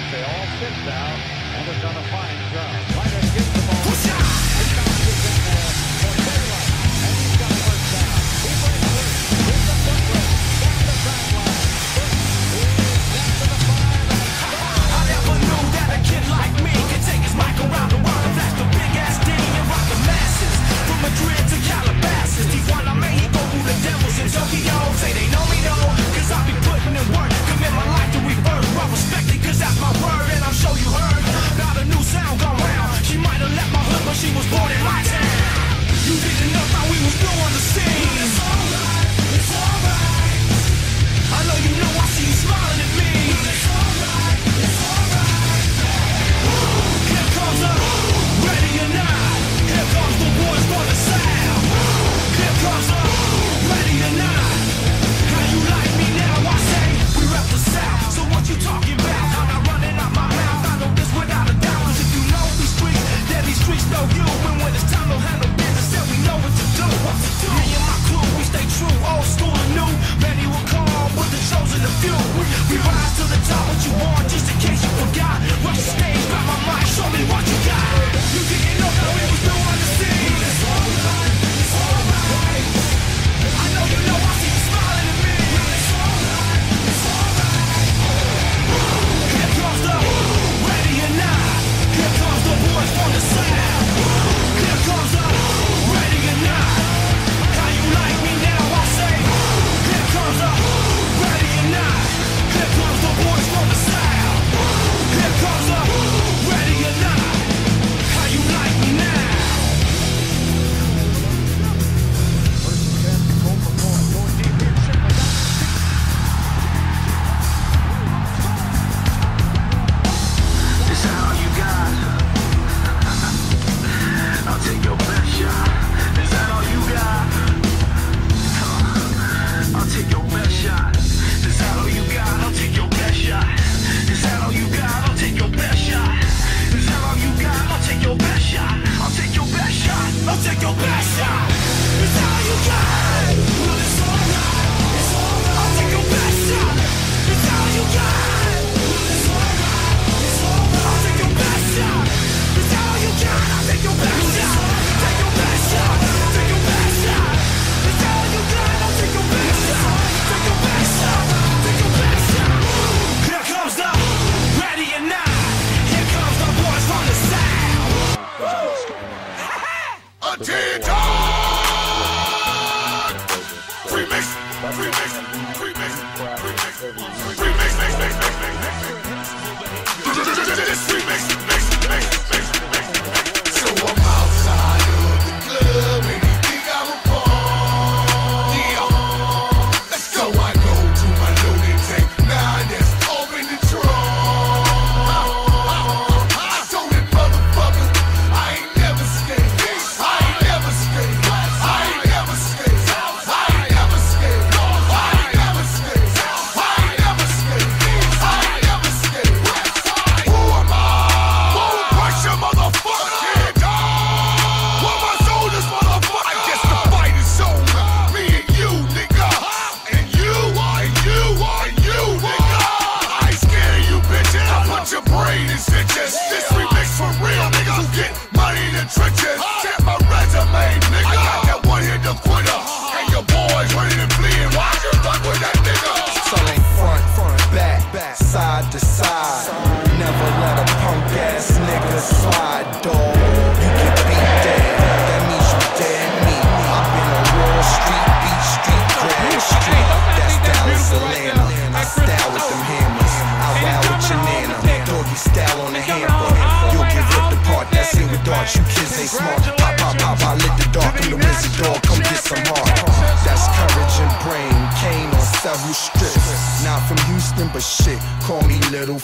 but they all sit down and have done a fine job. Slide, dog. You get beat dead, that means you dead meat. I've been on Wall Street, Beach Street, Grand Street. That's Dallas, Atlanta. I style with them hammers. I wow with your nana. Doggy style on the hamper. You'll get ripped apart, that's it with darts. You kids ain't smart. Pop, pop, pop, I lit the dark. I'm the wizard dog, come get some heart. That's courage and brain. Kane on several strips. Not from Houston, but shit, call me Little